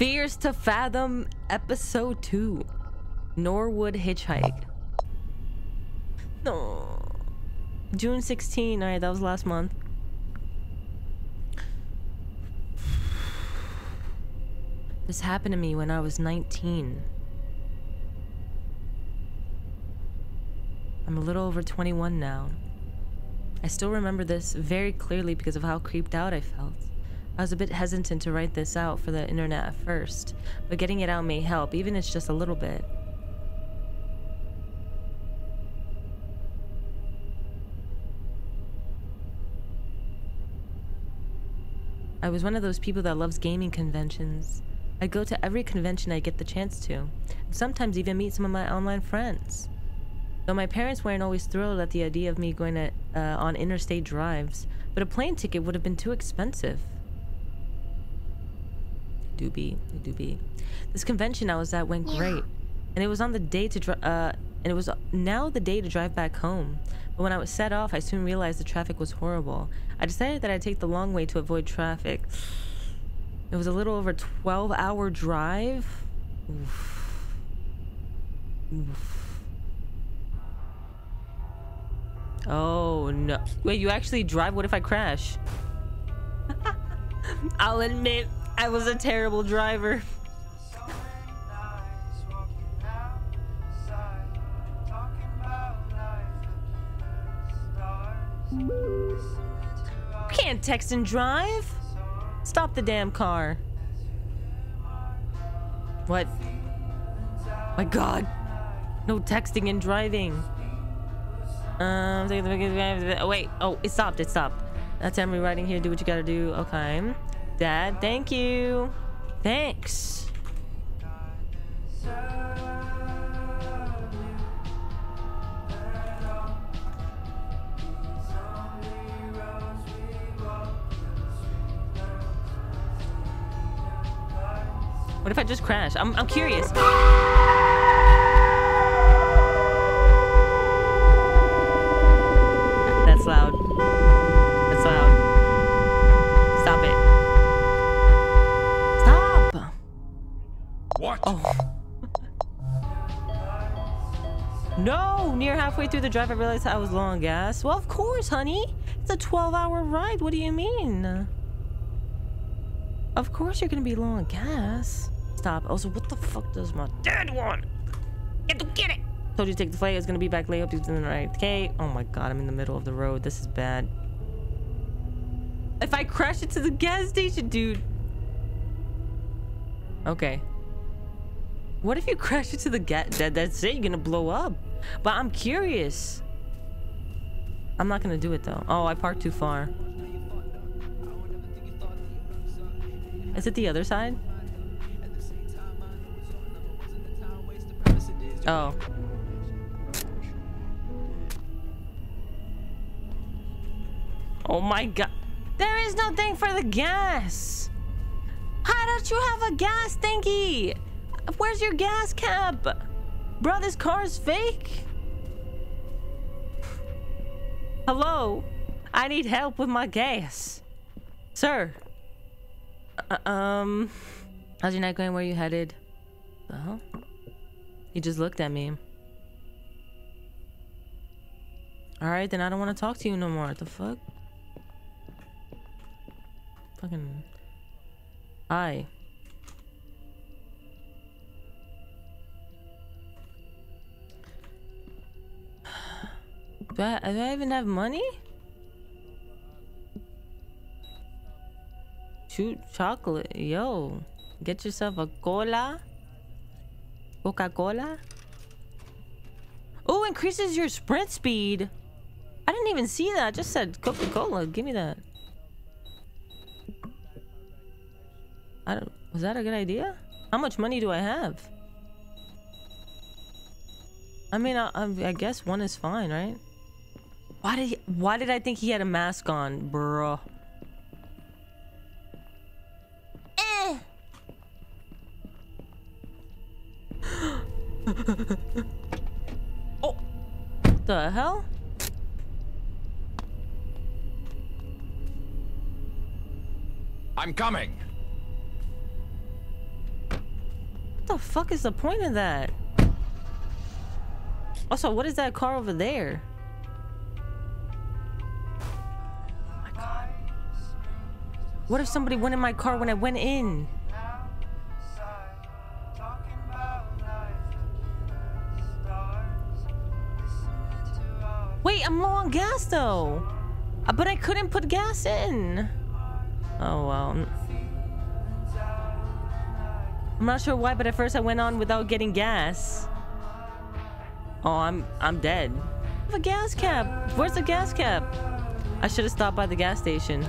Fears to Fathom, Episode 2. Norwood Hitchhike. No. June 16. Alright, that was last month. This happened to me when I was 19. I'm a little over 21 now. I still remember this very clearly because of how creeped out I felt. I was a bit hesitant to write this out for the internet at first, but getting it out may help, even if it's just a little bit. I was one of those people that loves gaming conventions. I go to every convention I get the chance to, and sometimes even meet some of my online friends. Though my parents weren't always thrilled at the idea of me going to, uh, on interstate drives, but a plane ticket would have been too expensive. Do be, do be. This convention I was at went great, and it was on the day to drive. Uh, and it was now the day to drive back home. But when I was set off, I soon realized the traffic was horrible. I decided that I'd take the long way to avoid traffic. It was a little over 12 hour drive. Oof. Oof. Oh no. Wait, you actually drive? What if I crash? I'll admit, I was a terrible driver. Can't text and drive. Stop the damn car. What? My god. No texting and driving. Um, oh, wait. Oh, it stopped. It stopped. That's Emery writing here. Do what you gotta do. Okay. Dad, thank you. Thanks. What if I just crash? I'm, I'm curious. That's loud. Oh. No! Near halfway through the drive, I realized I was low on gas. Well, of course, honey. It's a 12-hour ride. What do you mean? Of course you're gonna be low on gas. Stop. Also, what the fuck does my dad want? Get to get it! Told you to take the flight. It's gonna be back late. Hope you're doing right. Okay. Oh my god, I'm in the middle of the road. This is bad. If I crash into the gas station, dude. Okay. What if you crash into the gas? That, that's it. You're gonna blow up. But I'm curious. I'm not gonna do it though. Oh, I parked too far. Is it the other side? Oh. Oh my god. There is no thing for the gas. How don't you have a gas thingy? Where's your gas cap? Bro, this car's fake. Hello? I need help with my gas. Sir. Uh, um, how's your night going? Where you headed? Hell? He just looked at me. Alright, then I don't want to talk to you no more. What the fuck? Fucking... Hi. Do I, do I even have money? Shoot chocolate. Yo. Get yourself a cola. Coca-Cola. Oh, increases your sprint speed. I didn't even see that. I just said Coca-Cola. Give me that. I don't... Was that a good idea? How much money do I have? I mean, I, I guess one is fine, right? Why did he, why did I think he had a mask on, bro? Eh. oh, the hell? I'm coming. What the fuck is the point of that? Also, what is that car over there? What if somebody went in my car when I went in? Wait, I'm low on gas though. Uh, But I couldn't put gas in. Oh well. I'm not sure why, but at first I went on without getting gas. Oh, I'm I'm dead. I have a gas cap. Where's the gas cap? I should have stopped by the gas station.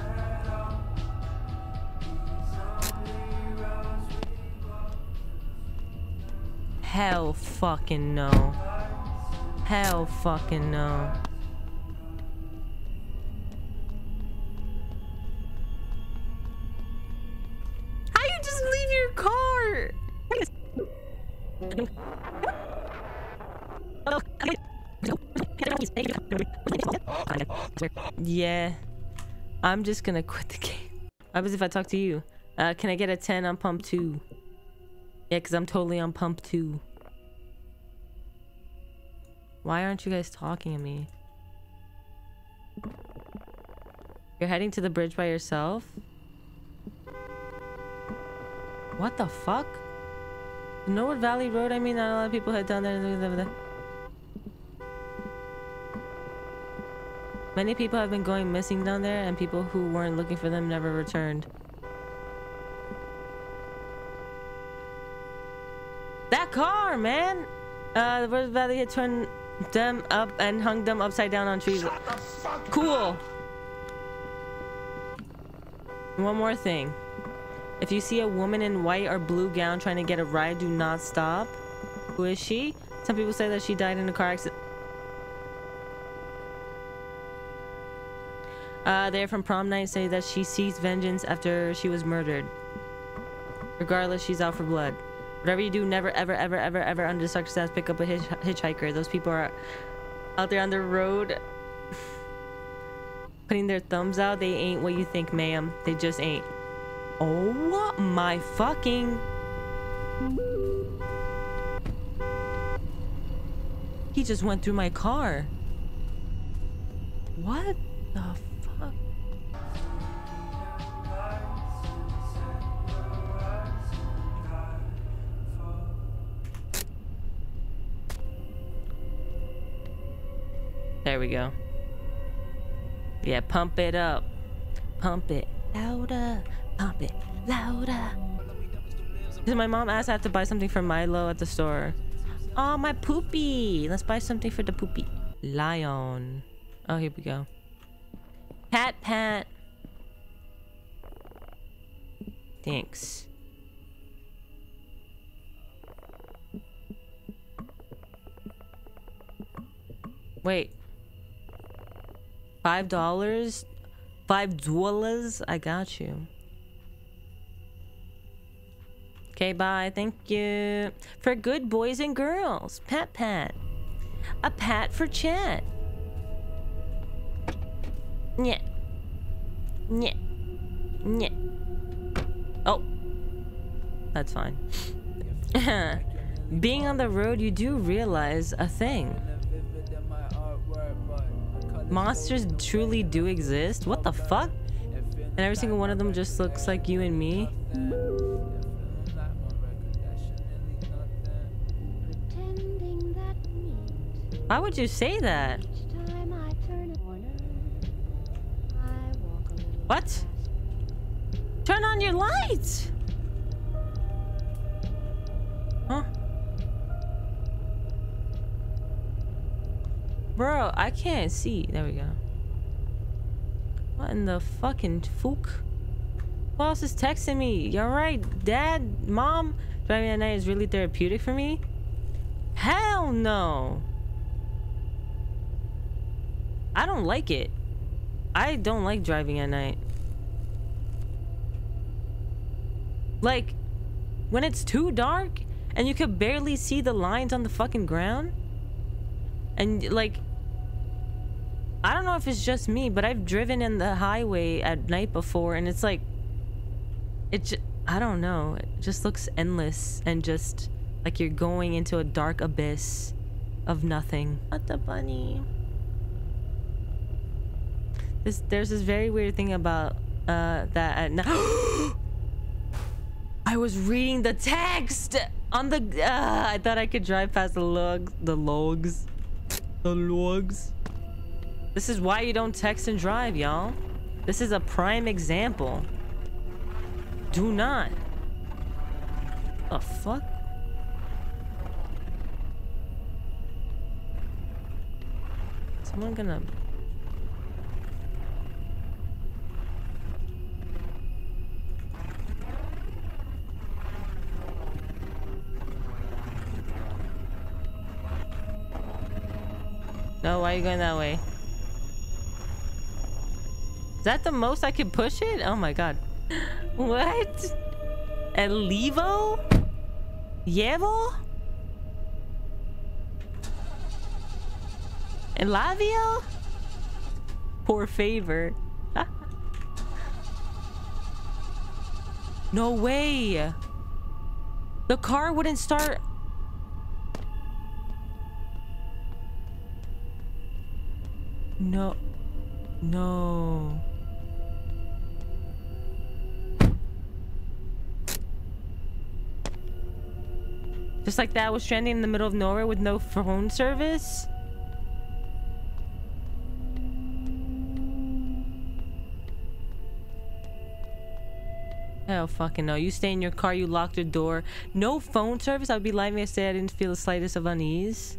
Hell fucking no. Hell fucking no. How you just leave your car? Yeah. I'm just gonna quit the game. What happens if I talk to you? Uh, can I get a 10 on pump 2? Yeah, because I'm totally on pump 2. Why aren't you guys talking to me? You're heading to the bridge by yourself? What the fuck? Norwood Valley Road, I mean, not a lot of people head down there. Many people have been going missing down there, and people who weren't looking for them never returned. Car, man! Uh, the Norwood Valley had turned them up and hung them upside down on trees. Cool! One more thing. If you see a woman in white or blue gown trying to get a ride, do not stop. Who is she? Some people say that she died in a car accident. Uh, they're from prom night say that she seeks vengeance after she was murdered. Regardless, she's out for blood. Whatever you do, never, ever, ever, ever, ever under circumstances pick up a hitch hitchhiker. Those people are out there on the road putting their thumbs out. They ain't what you think, ma'am. They just ain't. Oh my fucking. He just went through my car. What the There we go. Yeah, pump it up. Pump it louder. Pump it louder. Because my mom asked I have to buy something for Milo at the store. Oh, my poopy. Let's buy something for the poopy. Lion. Oh, here we go. Pat, pat. Thanks. Wait. Five dollars? Five dollars? I got you. Okay, bye. Thank you. For good boys and girls. Pat pat. A pat for chat. Yeah. Yeah. Yeah. Oh. That's fine. Being on the road, you do realize a thing. Monsters truly do exist? What the fuck? And every single one of them just looks like you and me? Pretending that means Why would you say that? each time I turn a corner, I walk a little What? Turn on your lights! I can't see. There we go. What in the fucking fook? Who else is texting me? You're right, dad, mom. Driving at night is really therapeutic for me? Hell no. I don't like it. I don't like driving at night. Like, when it's too dark and you could barely see the lines on the fucking ground, and like, I don't know if it's just me, but I've driven in the highway at night before, and it's like, it's. Just, I don't know. It just looks endless and just like you're going into a dark abyss of nothing. What the bunny? This there's this very weird thing about uh that at night. I was reading the text on the. Uh, I thought I could drive past the logs. The logs. The logs. This is why you don't text and drive, y'all. This is a prime example. Do not. The fuck? Someone gonna... No, why are you going that way? Is that the most I can push it? Oh my god. What? Elivo? Yevo? Elavio? Poor favor. no way. The car wouldn't start. No. No. Just like that, I was stranding in the middle of nowhere with no phone service? Hell fucking no. You stay in your car, you locked the door. No phone service? I would be lying if I say I didn't feel the slightest of unease.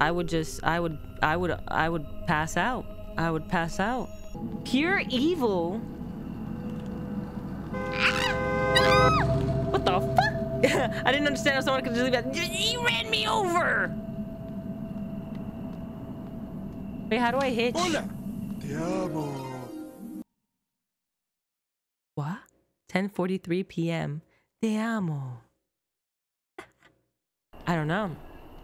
I would just, I would, I would, I would pass out. I would pass out. Pure evil? What the fuck? I didn't understand how someone could just leave that. You ran me over! Wait, how do I hit? Hola. Te amo. What? 10:43 p.m. Te amo. I don't know.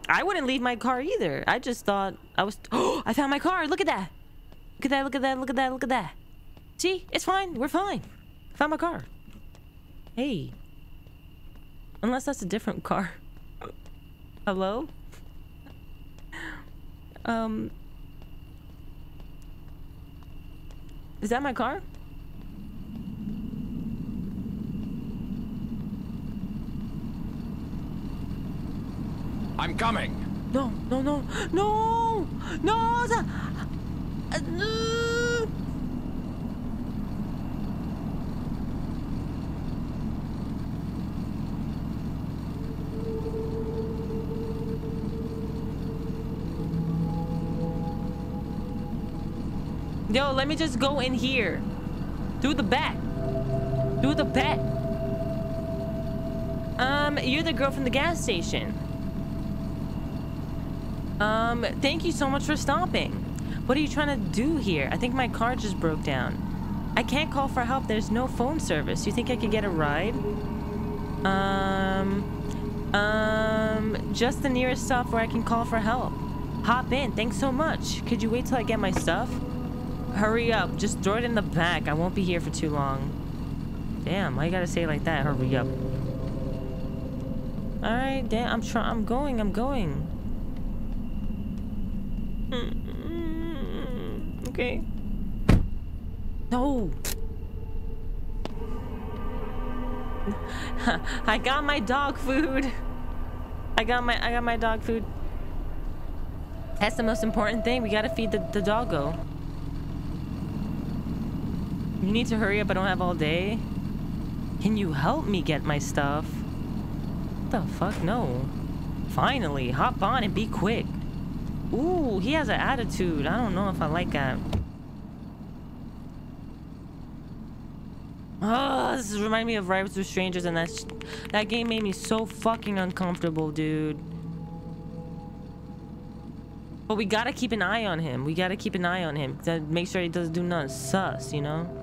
I wouldn't leave my car either. I just thought I was. Oh, I found my car. Look at that. Look at that. Look at that. Look at that. Look at that. See, it's fine. We're fine. Found my car. Hey. Unless that's a different car. Hello? Um. Is that my car? I'm coming. No, no, no, no, no, uh, no. Yo, let me just go in here. Do the back. Do the back. Um, you're the girl from the gas station. Um, thank you so much for stopping. What are you trying to do here? I think my car just broke down. I can't call for help. There's no phone service. You think I could get a ride? Um, um, just the nearest stop where I can call for help. Hop in. Thanks so much. Could you wait till I get my stuff? Hurry up. Just throw it in the back. I won't be here for too long. Damn, why you gotta say it like that? Hurry up. Alright, damn. I'm trying. I'm going. I'm going. Okay. No. I got my dog food. I got my I got my dog food. That's the most important thing. We gotta feed the, the doggo. You need to hurry up. I don't have all day. Can you help me get my stuff? What the fuck? No. Finally, hop on and be quick. Ooh, he has an attitude. I don't know if I like that. Oh, this is reminding me of Rides with Strangers, and that that game made me so fucking uncomfortable, dude. But we gotta keep an eye on him. We gotta keep an eye on him to make sure he doesn't do nothing sus, you know.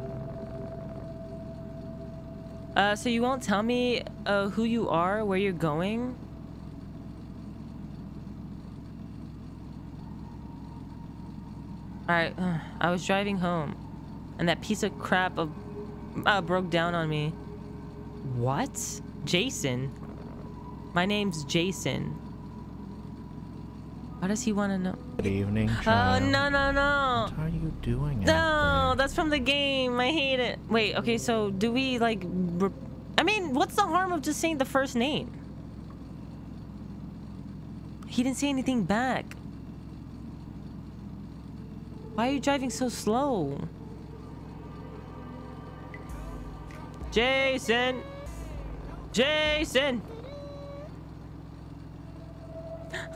Uh, so you won't tell me uh, who you are, where you're going? Alright, I was driving home, and that piece of crap of uh, broke down on me. What? Jason. My name's Jason. Why does he want to know? Good evening, Oh, no, no, no. What are you doing No, that's from the game. I hate it. Wait, okay, so do we like. I mean, what's the harm of just saying the first name? He didn't say anything back. Why are you driving so slow? Jason! Jason!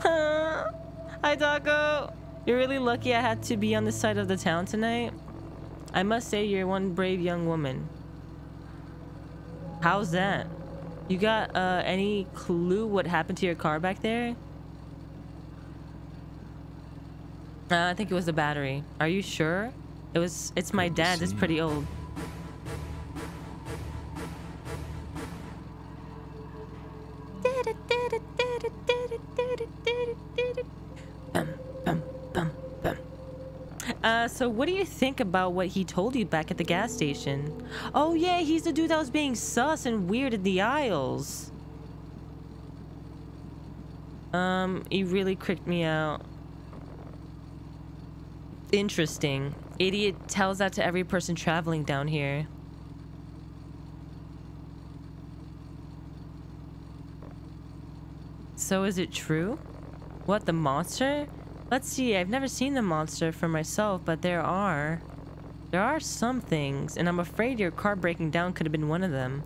Hi, Taco! You're really lucky I had to be on this side of the town tonight. I must say you're one brave young woman. How's that? You got uh, any clue what happened to your car back there? Uh, I think it was the battery. Are you sure? It was. It's my dad's. It's pretty old. So what do you think about what he told you back at the gas station? Oh yeah, he's the dude that was being sus and weird in the aisles. Um, he really creeped me out. Interesting. Idiot tells that to every person traveling down here. So is it true? What, the monster? Let's see, I've never seen the monster for myself, but there are. There are some things, and I'm afraid your car breaking down could have been one of them.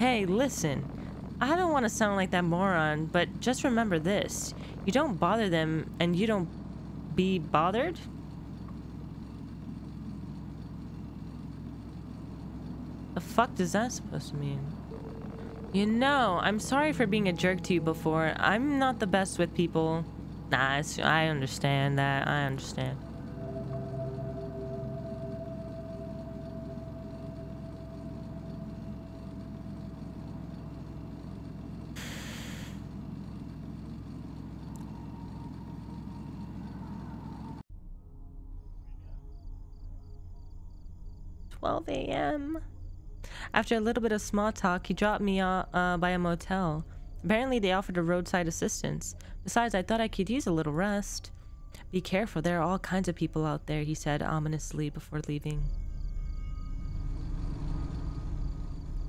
Hey, listen. I don't want to sound like that moron, but just remember this. You don't bother them, and you don't be bothered? The fuck does that supposed to mean? You know, I'm sorry for being a jerk to you before. I'm not the best with people. Nah, I understand that. I understand. Twelve a.m. After a little bit of small talk, he dropped me uh, by a motel. Apparently, they offered a roadside assistance. Besides, I thought I could use a little rest. Be careful, there are all kinds of people out there, he said ominously before leaving.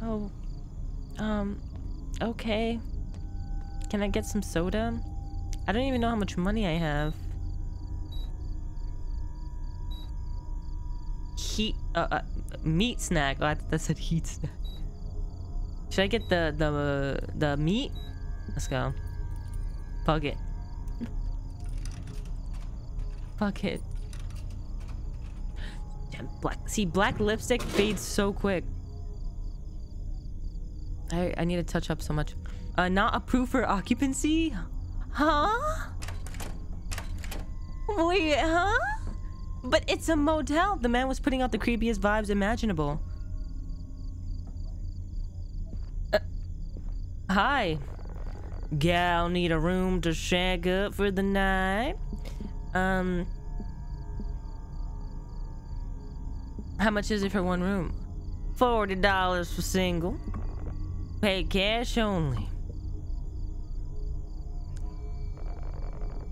Oh, um, okay. Can I get some soda? I don't even know how much money I have. Heat, uh, uh meat snack. Oh, I thought that said heat snack. Should I get the the the meat? Let's go. Fuck it. Fuck it. Damn, black. See, black lipstick fades so quick. I I need to touch up so much. Uh, not approved for occupancy. Huh? Wait, huh? But it's a motel. The man was putting out the creepiest vibes imaginable. Uh, hi. Gal need a room to shag up for the night. Um. How much is it for one room? Forty dollars for single. Pay cash only.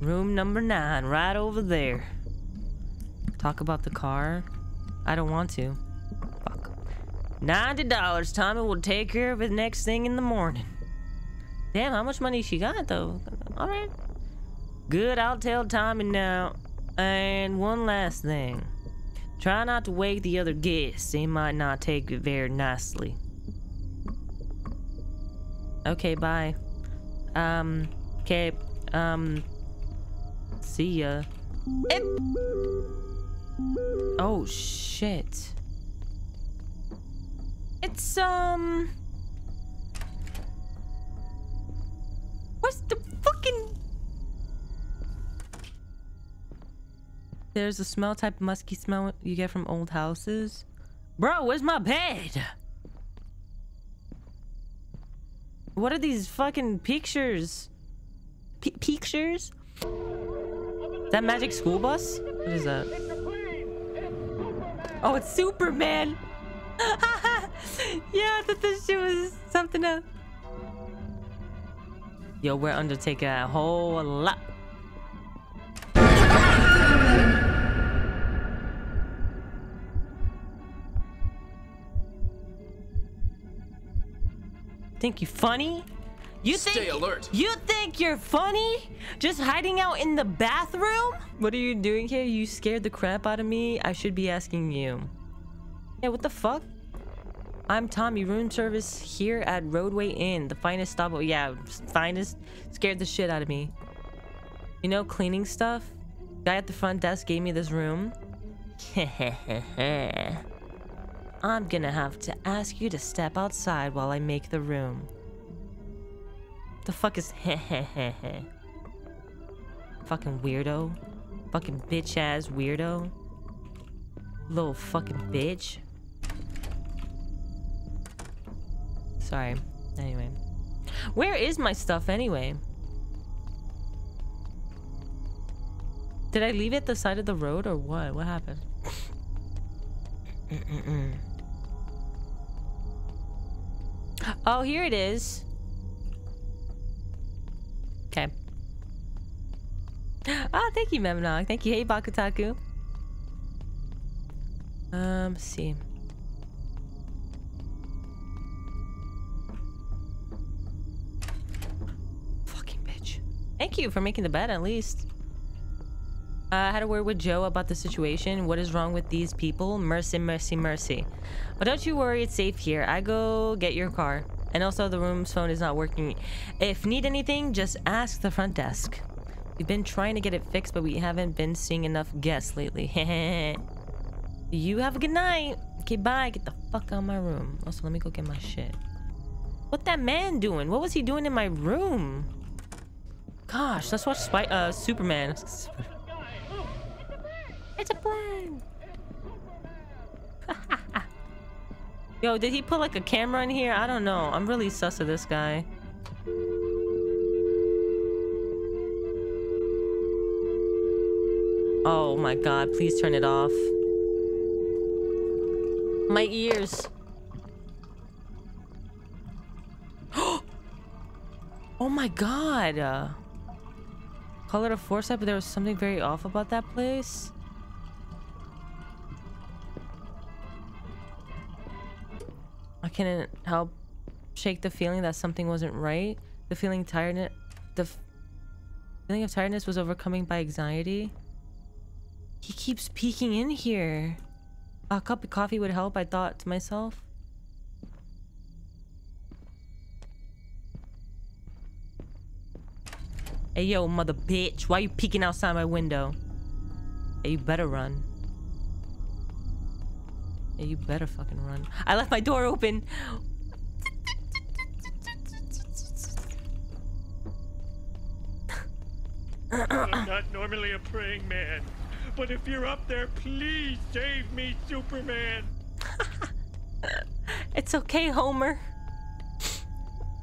Room number nine, right over there. Talk about the car? I don't want to. Fuck. Ninety dollars. Tommy will take care of it next thing in the morning. Damn, how much money she got though? All right. Good. I'll tell Tommy now. And one last thing. Try not to wake the other guests. They might not take it very nicely. Okay, bye. Um, okay, um, see ya. It oh, shit. It's, um... What's the fucking... There's a smell type musky smell you get from old houses. Bro, where's my bed? What are these fucking pictures? P pictures? That magic school bus? What is that? Oh, it's Superman! Yeah, I thought this shit was something else. Yo, we're undertaking a whole lot. Think you funny? You Stay think alert. You think you're funny? Just hiding out in the bathroom? What are you doing here? You scared the crap out of me. I should be asking you. Yeah, what the fuck? I'm Tommy, room service here at Roadway Inn, the finest stop. Oh, yeah, finest. Scared the shit out of me. You know, cleaning stuff. Guy at the front desk gave me this room. I'm gonna have to ask you to step outside while I make the room. The fuck is he heh heh he Fucking weirdo. Fucking bitch ass weirdo. Little fucking bitch. Sorry. Anyway. Where is my stuff anyway? Did I leave it the side of the road or what? What happened? Oh, here it is. Okay. Ah, thank you, Memnog. Thank you. Hey, Bakutaku. Um, see. Thank you for making the bed at least. Uh, I had a word with Joe about the situation. What is wrong with these people? Mercy, mercy, mercy. But don't you worry, it's safe here. I go get your car. And also, the room's phone is not working. If need anything, just ask the front desk. We've been trying to get it fixed, but we haven't been seeing enough guests lately. you have a good night. Okay, bye. Get the fuck out of my room. Also, let me go get my shit. What that man doing? What was he doing in my room? Gosh, let's watch Spy uh, Superman. It's a plane. Yo, did he put like a camera in here? I don't know. I'm really sus of this guy. Oh my god, please turn it off. My ears. oh my god. Call it a foresight, but there was something very off about that place. I couldn't help shake the feeling that something wasn't right. The feeling tiredness, the feeling of tiredness was overcoming by anxiety. He keeps peeking in here. A cup of coffee would help, I thought to myself. Hey yo, mother bitch, why you peeking outside my window? Hey, you better run. Yeah, you better fucking run. I left my door open. I'm not normally a praying man, but if you're up there, please save me, Superman. it's okay, Homer.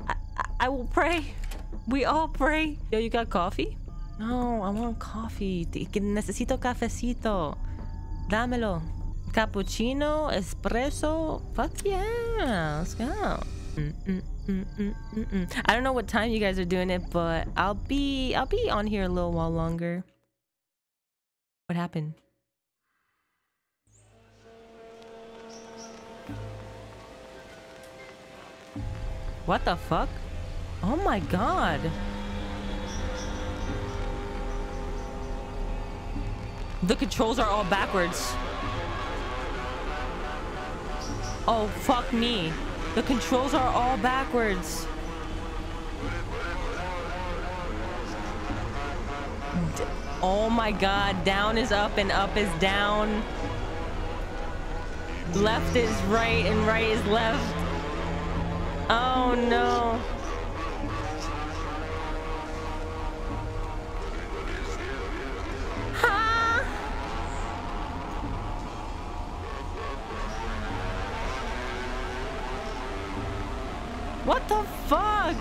I, I, I will pray. We all pray. Yo, you got coffee? No, I want coffee. Necesito cafecito. Dámelo. Cappuccino, espresso. Fuck yeah. Let's go. Mm, mm, mm, mm, mm, mm. I don't know what time you guys are doing it, but I'll be I'll be on here a little while longer. What happened? What the fuck? Oh my god. The controls are all backwards. Oh, fuck me. The controls are all backwards. D oh my god. Down is up and up is down. Left is right and right is left. Oh no.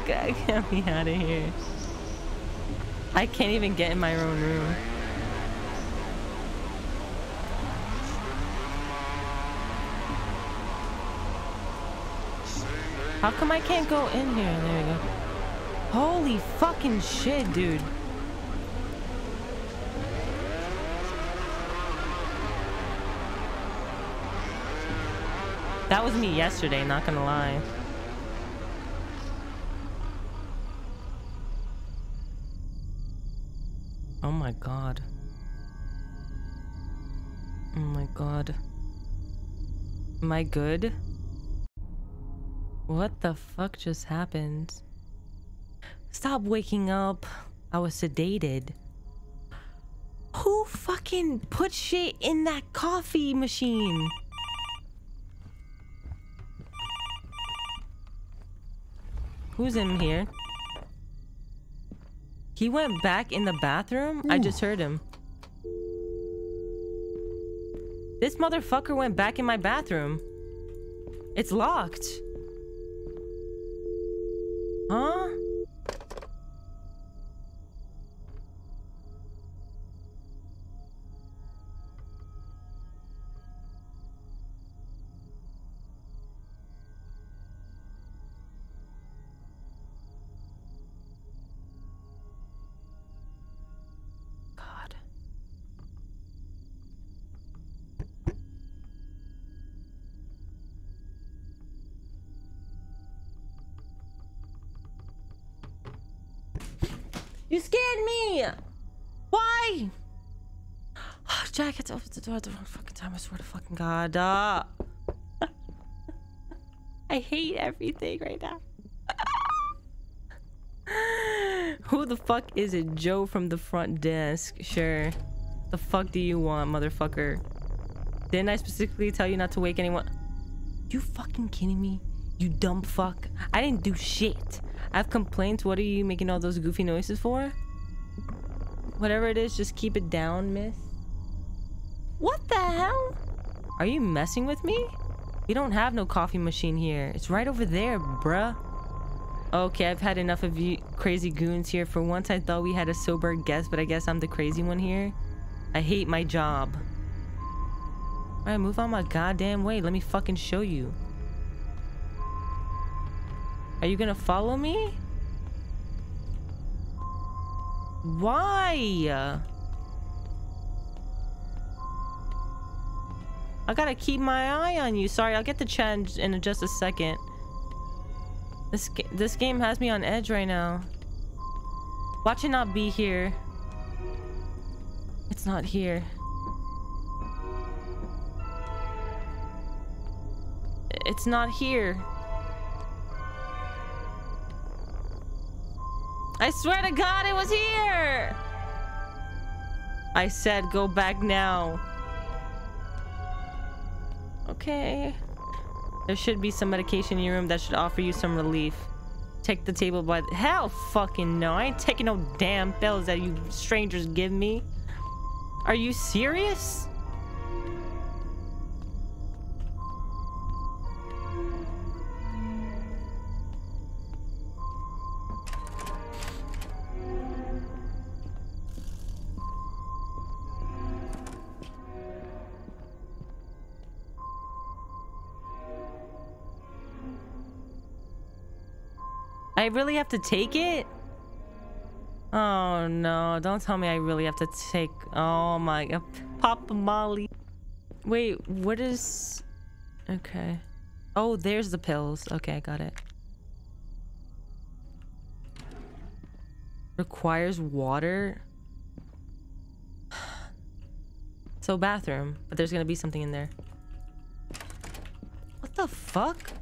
Fuck? Get me out of here. I can't even get in my own room. How come I can't go in here? There we go. Holy fucking shit, dude. That was me yesterday, not gonna lie. God. Oh my god. Am I good? What the fuck just happened? Stop waking up. I was sedated. Who fucking put shit in that coffee machine? Who's in here? He went back in the bathroom? I just heard him. This motherfucker went back in my bathroom. It's locked. Huh? You scared me! Why? Oh, Jack, it's open the door at the wrong fucking time. I swear to fucking God. Uh, I hate everything right now. Who the fuck is it? Joe from the front desk. Sure. The fuck do you want, motherfucker? Didn't I specifically tell you not to wake anyone? You fucking kidding me? You dumb fuck. I didn't do shit. Have complaints. What are you making all those goofy noises for? Whatever it is, just keep it down, miss. What the hell? Are you messing with me? We don't have no coffee machine here. It's right over there, bruh. Okay, I've had enough of you crazy goons here. For once, I thought we had a sober guest, but I guess I'm the crazy one here. I hate my job. Alright, move on my goddamn way. Let me fucking show you. Are you gonna follow me? Why? I gotta keep my eye on you. Sorry, I'll get the chat in just a second. This this game has me on edge right now. Watch it not be here. It's not here. It's not here. I swear to God, it was here! I said go back now. Okay. There should be some medication in your room that should offer you some relief. Take the table by the- Hell fucking no. I ain't taking no damn pills that you strangers give me. Are you serious? I really have to take it? Oh no, don't tell me I really have to take... Oh my god. Papa Molly. Wait, what is... Okay. Oh, there's the pills. Okay, I got it. Requires water? So bathroom, but there's gonna be something in there. What the fuck?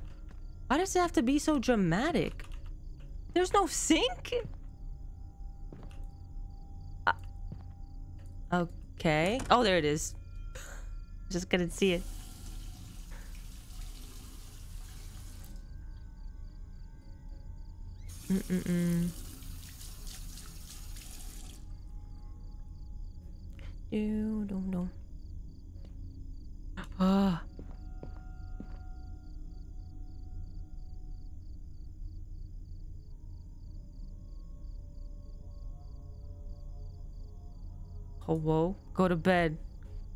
Why does it have to be so dramatic? There's no sink? Uh, okay. Oh, there it is. Just couldn't see it. Mm-mm-mm. Do, do, do. Ah. Whoa. Go to bed.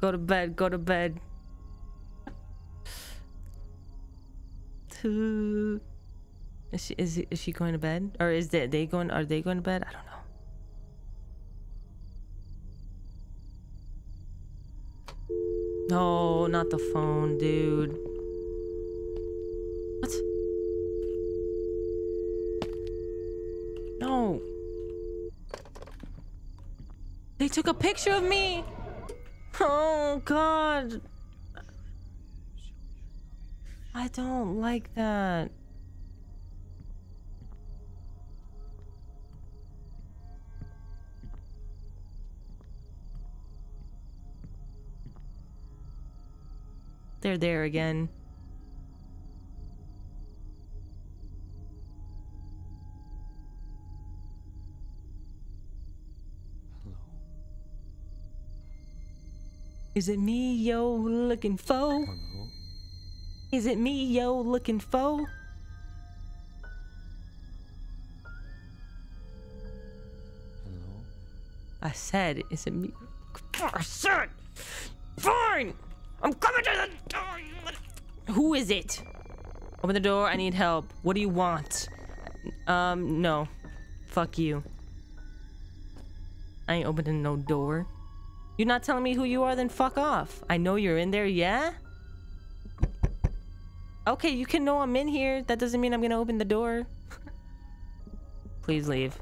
Go to bed. Go to bed. Is she is, is she going to bed or is they, they going are they going to bed? I don't know. No, not the phone, dude. They took a picture of me. Oh god. I don't like that. They're there again. Is it me yo looking for? Is it me yo looking for? I said, is it me? I said, fine. I'm coming to the door. Who is it? Open the door. I need help. What do you want? Um, no. Fuck you. I ain't opening no door. You're not telling me who you are, then fuck off. I know you're in there, yeah? Okay, you can know I'm in here. That doesn't mean I'm gonna open the door. Please leave.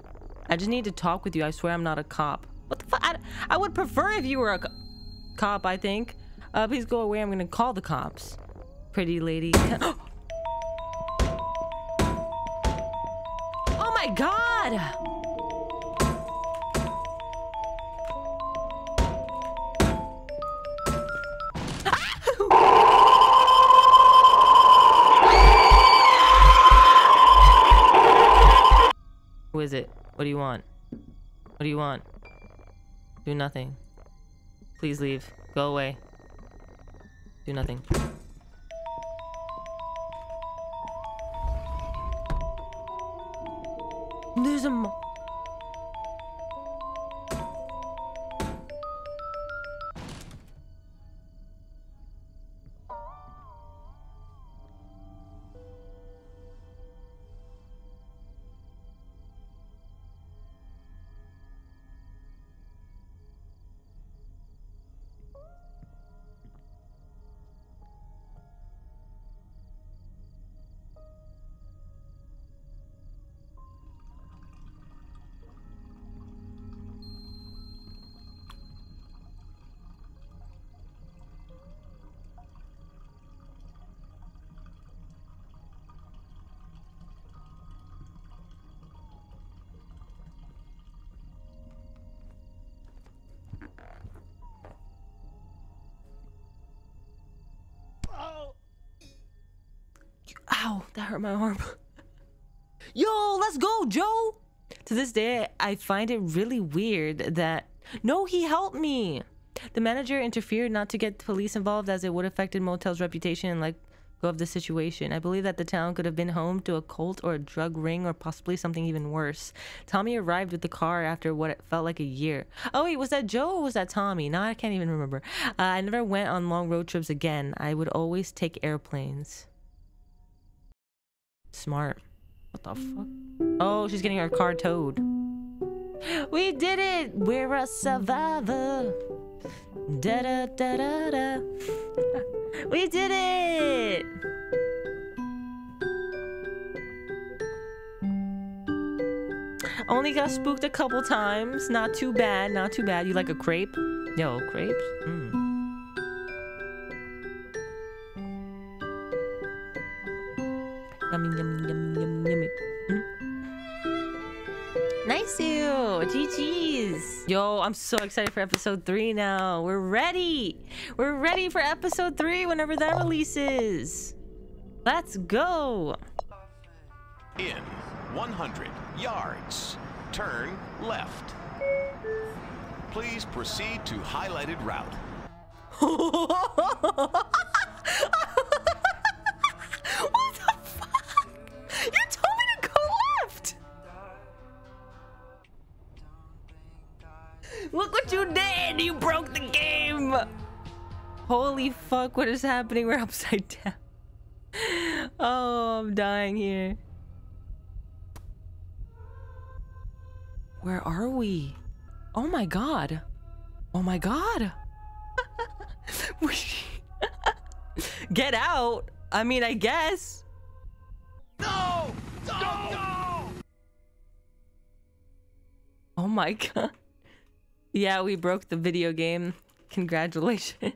I just need to talk with you. I swear I'm not a cop. What the fuck? I, I would prefer if you were a co- cop, I think. Uh, please go away. I'm gonna call the cops. Pretty lady. oh my god! What do you want? What do you want? Do nothing. Please leave. Go away. Do nothing. There's a Ow, that hurt my arm. Yo, let's go, Joe! To this day, I find it really weird that. No, he helped me! The manager interfered not to get police involved as it would affected motel's reputation and let go of the situation. I believe that the town could have been home to a cult or a drug ring or possibly something even worse. Tommy arrived with the car after what it felt like a year. Oh wait, was that Joe or was that Tommy? Now I can't even remember. Uh, I never went on long road trips again. I would always take airplanes. Smart. What the fuck? Oh, she's getting her car towed. We did it! We're a survivor. Da da da da da. we did it! Only got spooked a couple times. Not too bad, not too bad. You like a crepe? Yo, crepes? Mm. Yummy, yummy, yummy, yummy, yummy. Mm. Nice you. GG's. Yo, I'm so excited for episode three now. We're ready. We're ready for episode three whenever that releases. Let's go. In 100 yards, turn left. Please proceed to highlighted route. you did! You broke the game! Holy fuck, what is happening? We're upside down. Oh, I'm dying here. Where are we? Oh my god. Oh my god. Get out. I mean, I guess. No! Oh my god. Yeah, we broke the video game. Congratulations.